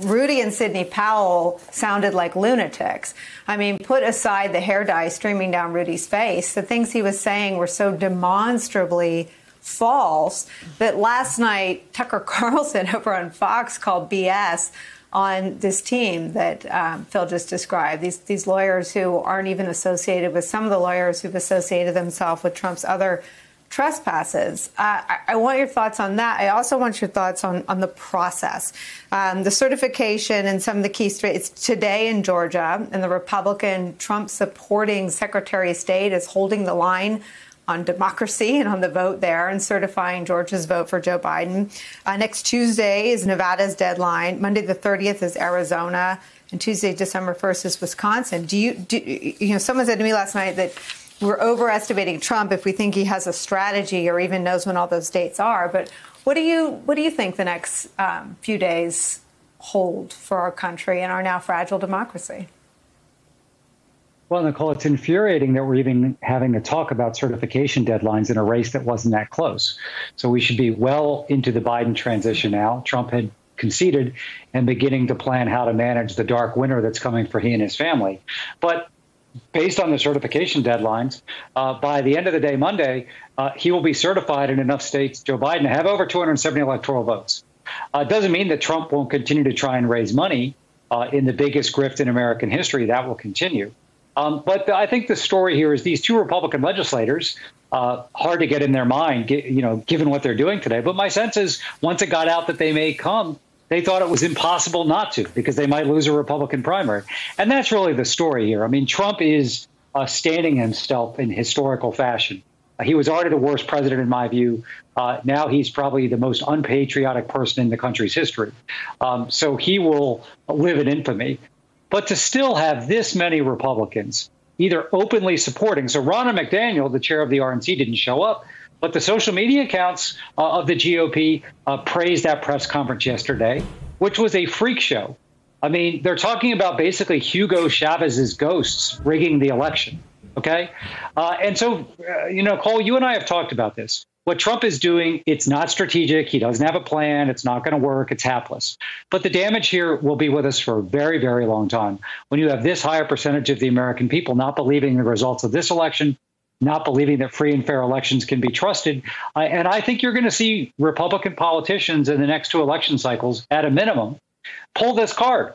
Rudy and Sidney Powell sounded like lunatics. I mean, put aside the hair dye streaming down Rudy's face, the things he was saying were so demonstrably false that last night Tucker Carlson over on Fox called BS on this team that um, Phil just described. These these lawyers who aren't even associated with some of the lawyers who've associated themselves with Trump's other trespasses. Uh, I, I, want your thoughts on that. I also want your thoughts on, on the process. Um, the certification and some of the key states today in Georgia, and the Republican Trump supporting Secretary of State is holding the line on democracy and on the vote there and certifying Georgia's vote for Joe Biden. Uh, next Tuesday is Nevada's deadline. Monday the 30th is Arizona, and Tuesday, December 1st is Wisconsin. Do you, do, you know, someone said to me last night that we're overestimating Trump if we think he has a strategy or even knows when all those dates are. But what do you what do you think the next um, few days hold for our country and our now fragile democracy? Well, Nicolle, it's infuriating that we're even having to talk about certification deadlines in a race that wasn't that close. So we should be well into the Biden transition now. Trump had conceded and beginning to plan how to manage the dark winter that's coming for he and his family. But based on the certification deadlines, uh, by the end of the day Monday, uh, he will be certified in enough states, Joe Biden, to have over 270 electoral votes. Uh, doesn't mean that Trump won't continue to try and raise money uh, in the biggest grift in American history. That will continue. Um, but the, I think the story here is these two Republican legislators. Uh, hard to get in their mind, you know, given what they're doing today. But my sense is, once it got out that they may come, they thought it was impossible not to because they might lose a Republican primary. And that's really the story here. I mean, Trump is uh, standing himself in historical fashion. Uh, he was already the worst president, in my view. Uh, now he's probably the most unpatriotic person in the country's history. Um, so he will live in infamy. But to still have this many Republicans either openly supporting, so Ronna McDaniel, the chair of the RNC, didn't show up, but the social media accounts uh, of the GOP uh, praised that press conference yesterday, which was a freak show. I mean, they're talking about basically Hugo Chavez's ghosts rigging the election. Okay. Uh, and so, uh, you know, Cole, you and I have talked about this. What Trump is doing, it's not strategic. He doesn't have a plan. It's not going to work. It's hapless. But the damage here will be with us for a very, very long time. When you have this higher percentage of the American people not believing the results of this election, not believing that free and fair elections can be trusted. Uh, and I think you're going to see Republican politicians in the next two election cycles, at a minimum, pull this card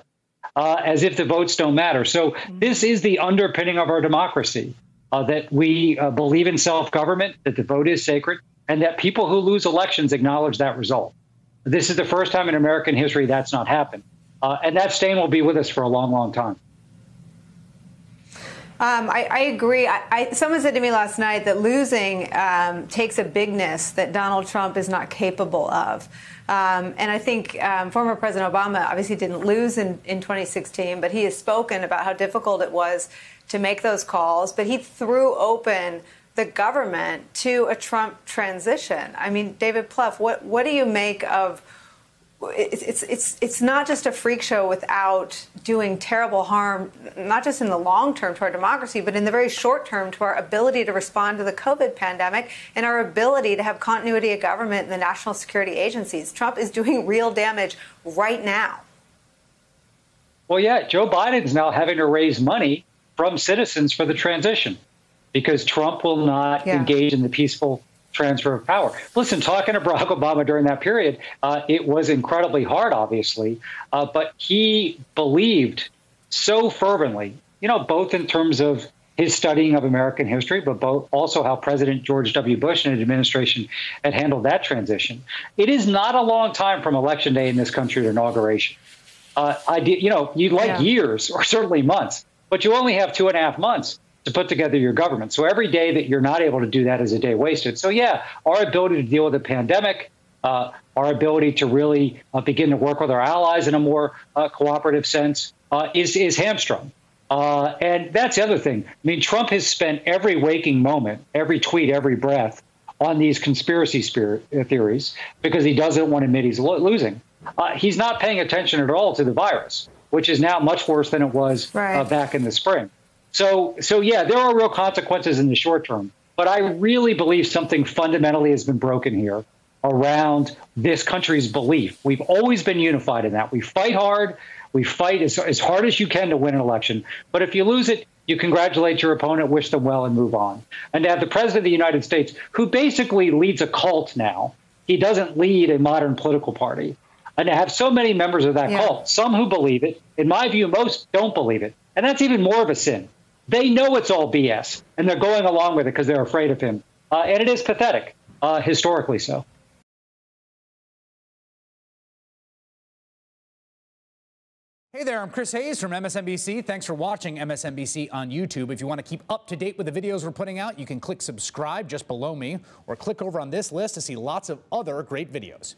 uh, as if the votes don't matter. So mm-hmm. this is the underpinning of our democracy uh, that we uh, believe in self government, that the vote is sacred, and that people who lose elections acknowledge that result. This is the first time in American history that's not happened. Uh, and that stain will be with us for a long, long time. Um, I, I, agree. I, I, someone said to me last night that losing um, takes a bigness that Donald Trump is not capable of. Um, and I think um, former President Obama obviously didn't lose in, in 2016, but he has spoken about how difficult it was to make those calls. But he threw open the government to a Trump transition. I mean, David Plouffe, what, what do you make of? It's it's it's not just a freak show without doing terrible harm, not just in the long term to our democracy, but in the very short term to our ability to respond to the COVID pandemic and our ability to have continuity of government in the national security agencies. Trump is doing real damage right now. Well, yeah, Joe Biden's now having to raise money from citizens for the transition because Trump will not yeah. engage in the peaceful transfer of power. Listen, talking to Barack Obama during that period, uh, it was incredibly hard, obviously, uh, but he believed so fervently, you know, both in terms of his studying of American history, but both also how President George W. Bush and his administration had handled that transition. It is not a long time from election day in this country to inauguration. Uh, I did, you know, you'd like yeah. years or certainly months, but you only have two and a half months to put together your government. So every day that you're not able to do that is a day wasted. So yeah, our ability to deal with the pandemic, uh, our ability to really uh, begin to work with our allies in a more uh, cooperative sense uh, is is hamstrung. Uh, and that's the other thing. I mean, Trump has spent every waking moment, every tweet, every breath on these conspiracy spirit uh, theories because he doesn't want to admit he's lo- losing. he's not paying attention at all to the virus, which is now much worse than it was right. back in the spring. So, so yeah, there are real consequences in the short term. But I really believe something fundamentally has been broken here. around this country's belief. We've always been unified in that. We fight hard. We fight as, as hard as you can to win an election. But if you lose it, you congratulate your opponent, wish them well, and move on. And to have the president of the United States, who basically leads a cult now, he doesn't lead a modern political party. And to have so many members of that yeah. cult, some who believe it, in my view, most don't believe it. And that's even more of a sin. They know it's all BS, and they're going along with it because they're afraid of him. Uh, and it is pathetic, uh, historically so. Hey there, I'm Chris Hayes from MSNBC. Thanks for watching MSNBC on YouTube. If you want to keep up to date with the videos we're putting out, you can click subscribe just below me or click over on this list to see lots of other great videos.